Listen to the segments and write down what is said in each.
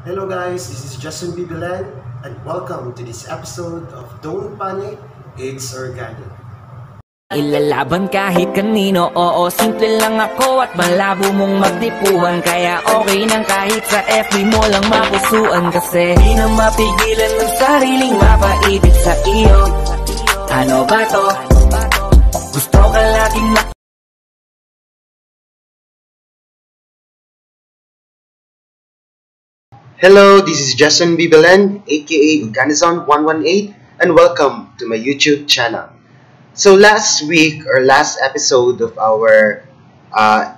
Hello guys, this is Justin Bibilan and welcome to this episode of Don't Panic, It's Organic. Ilalaban kahit kanino Oo, simple lang ako at malabo mong magtipuhan Kaya okay nang kahit sa FB mo lang mapusuan Kasi di na mapigilan ng sariling mapaibig sa iyo Ano ba to? Gusto ka laging Hello, this is Jason Bibilan, aka Oganesson118 and welcome to my YouTube channel. So last week or last episode of our uh,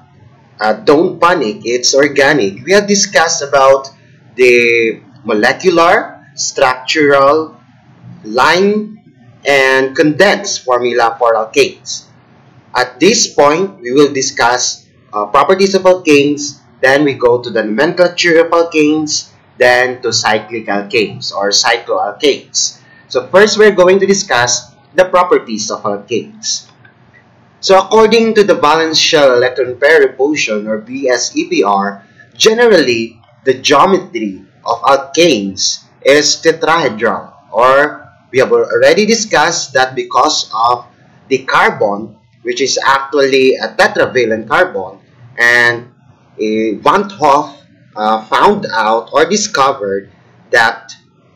uh, Don't Panic, It's Organic, we have discussed about the molecular, structural, line, and condensed formula for alkanes. At this point, we will discuss uh, properties of alkanes, then we go to the nomenclature of alkanes, then to cyclic alkanes or cycloalkanes. So first, we're going to discuss the properties of alkanes. So according to the valence shell electron pair repulsion or VSEPR, generally the geometry of alkanes is tetrahedral or we have already discussed that because of the carbon which is actually a tetravalent carbon and uh, Van 't Hoff uh, found out or discovered that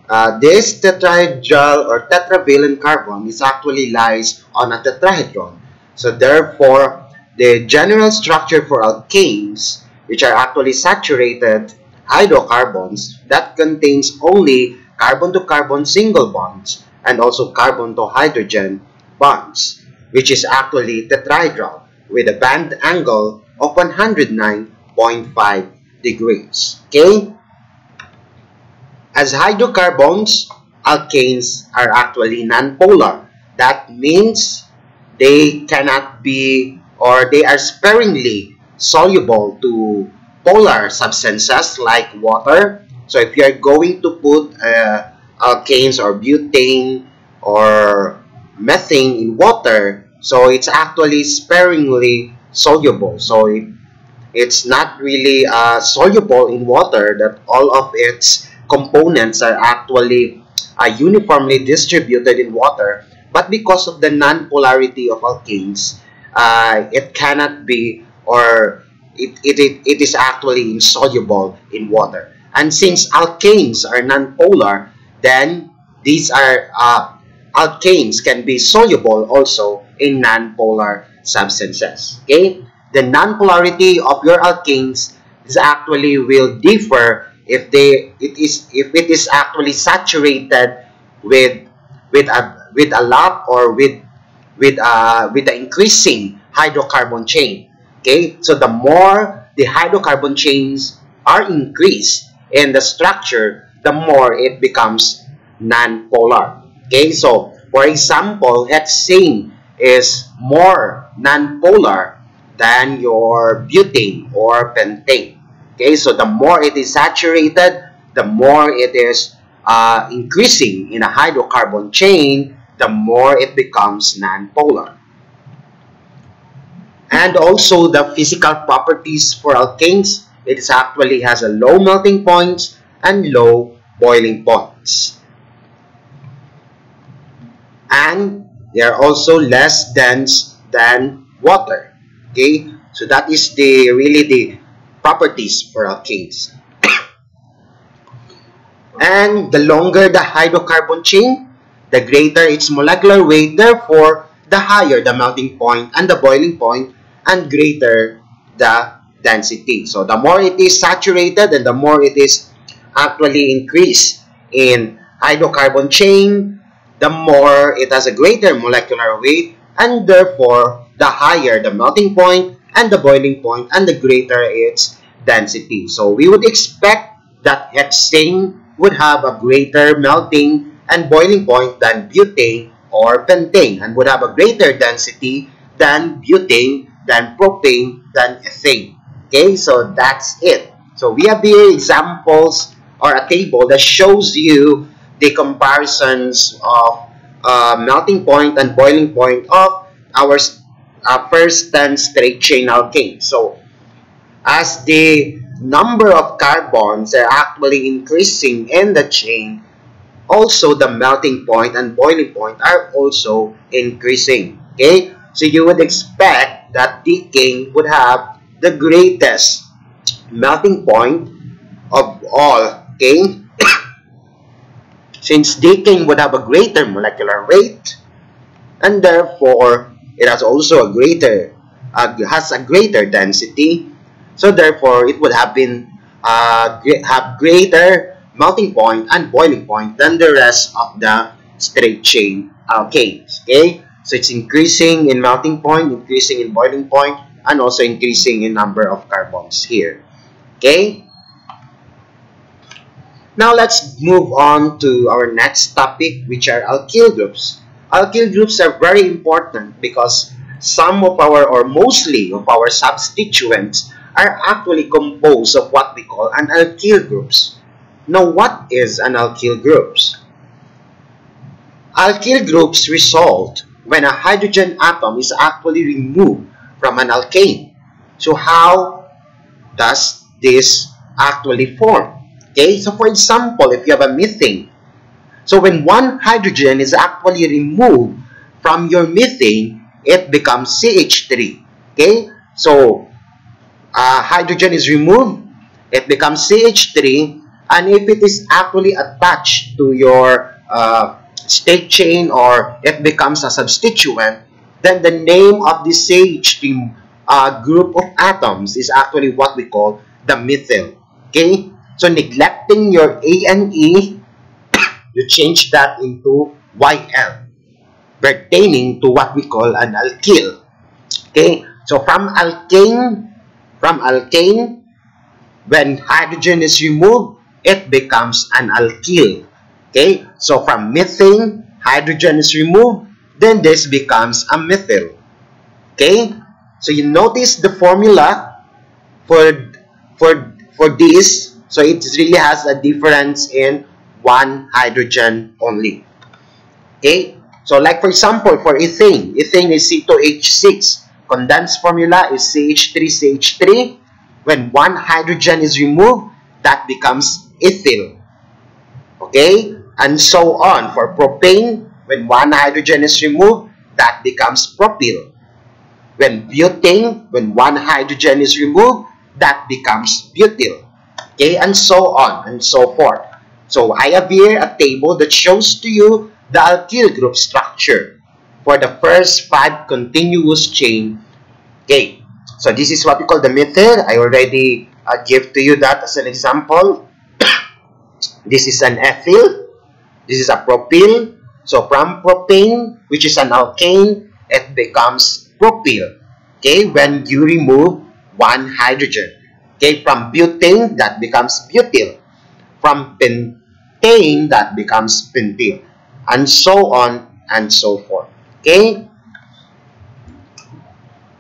uh, this tetrahedral or tetravalent carbon is actually lies on a tetrahedron. So therefore, the general structure for alkanes, which are actually saturated hydrocarbons that contains only carbon-to-carbon -carbon single bonds and also carbon-to-hydrogen bonds, which is actually tetrahedral with a bond angle of 109.5 degrees. Okay? As hydrocarbons, alkanes are actually nonpolar. That means they cannot be or they are sparingly soluble to polar substances like water. So if you are going to put uh, alkanes or butane or methane in water, so it's actually sparingly soluble. So it it's not really uh, soluble in water that all of its components are actually uh, uniformly distributed in water. But because of the non-polarity of alkanes uh, it cannot be or it, it, it, it is actually insoluble in water. And since alkanes are non-polar then these are uh, alkanes can be soluble also in non-polar substances. Okay the non-polarity of your alkanes is actually will differ if they it is if it is actually saturated with with a with a lot or with with uh with the increasing hydrocarbon chain. Okay? So the more the hydrocarbon chains are increased in the structure the more it becomes non-polar. Okay? So for example hexane is more non-polar than your butane or pentane. Okay, so the more it is saturated, the more it is uh, increasing in a hydrocarbon chain, the more it becomes nonpolar. And also the physical properties for alkanes, it actually has a low melting points point and low boiling points. And they are also less dense than water. Okay, so that is the really the properties for alkanes. and the longer the hydrocarbon chain, the greater its molecular weight, therefore, the higher the melting point and the boiling point, and greater the density. So the more it is saturated and the more it is actually increased in hydrocarbon chain, the more it has a greater molecular weight and therefore the higher the melting point and the boiling point and the greater its density. So we would expect that hexane would have a greater melting and boiling point than butane or pentane and would have a greater density than butane, than propane, than ethane. Okay, so that's it. So we have the examples or a table that shows you the comparisons of uh, melting point and boiling point of our uh, first 10 straight chain alkane. So as the number of carbons are actually increasing in the chain, also the melting point and boiling point are also increasing. Okay, so you would expect that the decane would have the greatest melting point of all. Okay, since decane would have a greater molecular weight, and therefore it has also a greater uh, has a greater density so therefore, it would have been uh, have greater melting point and boiling point than the rest of the straight chain alkanes. Okay, so it's increasing in melting point, increasing in boiling point, and also increasing in number of carbons here. Okay. Now let's move on to our next topic, which are alkyl groups. Alkyl groups are very important because some of our or mostly of our substituents are actually composed of what we call an alkyl groups. Now, what is an alkyl groups? Alkyl groups result when a hydrogen atom is actually removed from an alkane. So, how does this actually form? Okay, so for example, if you have a methane, so when one hydrogen is actually removed from your methane, it becomes CH3. Okay, so uh, hydrogen is removed, it becomes CH3, and if it is actually attached to your uh, state chain or it becomes a substituent, then the name of the CH3 uh, group of atoms is actually what we call the methyl. Okay? So neglecting your A and E, you change that into YL, pertaining to what we call an alkyl. Okay? So from alkane from alkane, when hydrogen is removed, it becomes an alkyl. Okay, so from methane, hydrogen is removed, then this becomes a methyl. Okay, so you notice the formula for for for this. So it really has a difference in one hydrogen only. Okay, so like for example, for ethane, ethane is C2H6. Condensed formula is CH3CH3. When one hydrogen is removed, that becomes ethyl. Okay? And so on. For propane, when one hydrogen is removed, that becomes propyl. When butane, when one hydrogen is removed, that becomes butyl. Okay? And so on and so forth. So I have here a table that shows to you the alkyl group structure for the first five continuous chain Okay, so this is what we call the methyl. I already uh, give to you that as an example. this is an ethyl. This is a propyl. So from propane, which is an alkane, it becomes propyl. Okay, when you remove one hydrogen. Okay, from butane, that becomes butyl. From pentane, that becomes pentyl. And so on and so forth. Okay?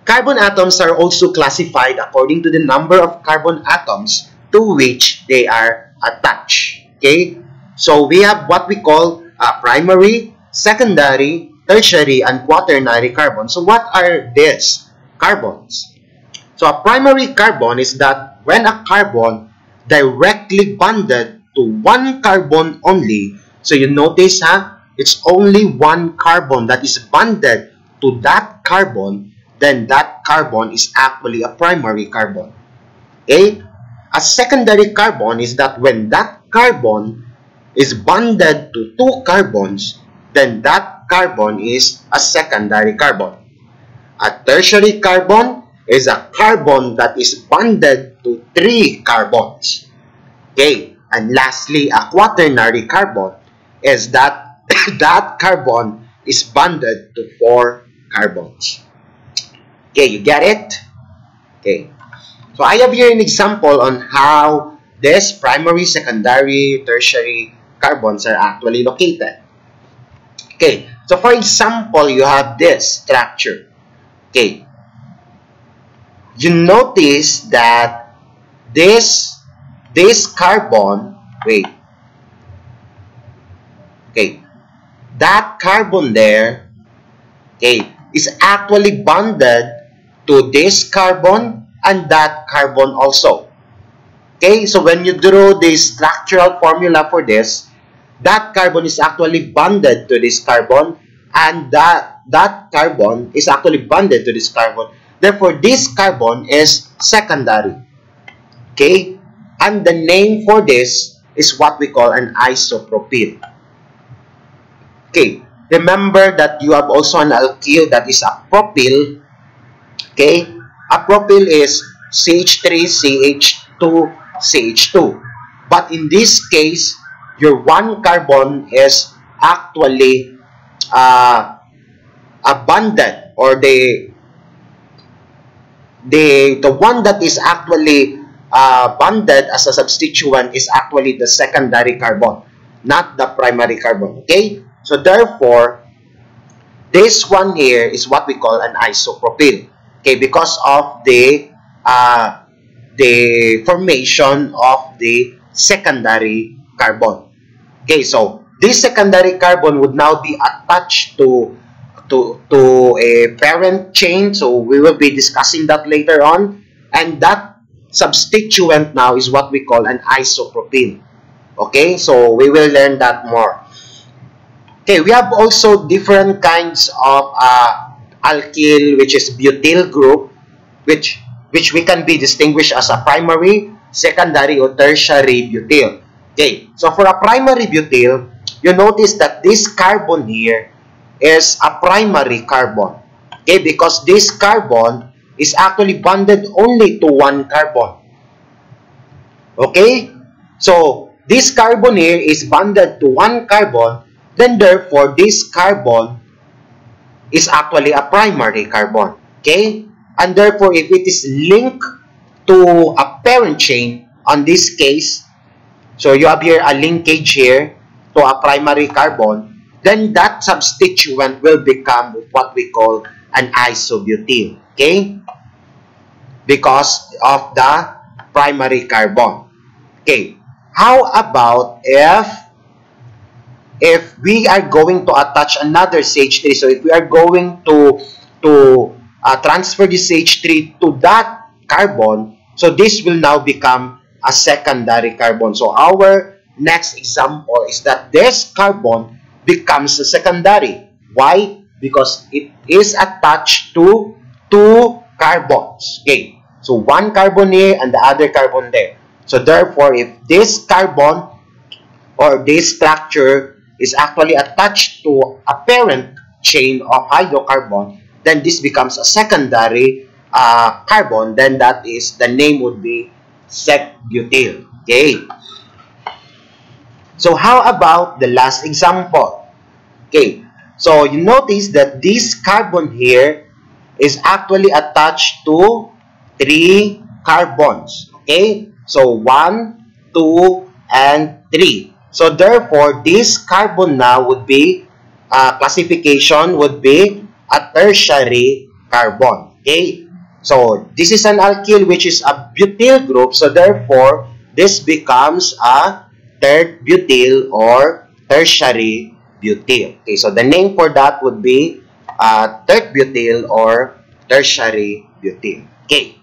Carbon atoms are also classified according to the number of carbon atoms to which they are attached. Okay? So we have what we call uh, primary, secondary, tertiary, and quaternary carbon. So what are these carbons? So a primary carbon is that when a carbon directly bonded to one carbon only, so you notice, huh? it's only one carbon that is bonded to that carbon, then that carbon is actually a primary carbon. Okay? A secondary carbon is that when that carbon is bonded to two carbons, then that carbon is a secondary carbon. A tertiary carbon is a carbon that is bonded to three carbons. Okay? And lastly, a quaternary carbon is that that carbon is bonded to four carbons. Okay, you get it? Okay. So I have here an example on how this primary, secondary, tertiary carbons are actually located. Okay, so for example, you have this structure. Okay, you notice that this this carbon, wait, okay, that carbon there, okay, is actually bonded to this carbon and that carbon also. Okay, so when you draw the structural formula for this, that carbon is actually bonded to this carbon and that, that carbon is actually bonded to this carbon. Therefore, this carbon is secondary. Okay, and the name for this is what we call an isopropyl. Okay, remember that you have also an alkyl that is a propyl. Okay, a propyl is CH3CH2 CH2. But in this case, your one carbon is actually uh, abundant or the the the one that is actually uh, bonded as a substituent is actually the secondary carbon, not the primary carbon. Okay, so therefore, this one here is what we call an isopropyl. Okay, because of the uh, the formation of the secondary carbon. Okay, so this secondary carbon would now be attached to to to a parent chain. So we will be discussing that later on. And that substituent now is what we call an isopropyl. Okay, so we will learn that more. Okay, we have also different kinds of uh, alkyl, which is butyl group, which which we can be distinguished as a primary, secondary, or tertiary butyl. Okay, so for a primary butyl, you notice that this carbon here is a primary carbon. Okay, because this carbon is actually bonded only to one carbon. Okay, so this carbon here is bonded to one carbon, then therefore this carbon is actually a primary carbon. Okay, and therefore if it is linked to a parent chain on this case so you have here a linkage here to a primary carbon then that substituent will become what we call an isobutyl okay because of the primary carbon okay how about if if we are going to attach another CH3 so if we are going to to uh, transfer this CH3 to that carbon, so this will now become a secondary carbon. So our next example is that this carbon becomes a secondary. Why? Because it is attached to two carbons. Okay. So one carbon here and the other carbon there. So therefore, if this carbon or this structure is actually attached to a parent chain of hydrocarbon, then this becomes a secondary uh, carbon, then that is, the name would be sec-butyl. Okay. So how about the last example? Okay. So you notice that this carbon here is actually attached to three carbons. Okay. So one, two, and three. So therefore, this carbon now would be uh, classification would be a tertiary carbon. Okay? So, this is an alkyl which is a butyl group. So, therefore, this becomes a third butyl or tertiary butyl. Okay, so the name for that would be uh, third butyl or tertiary butyl. Okay.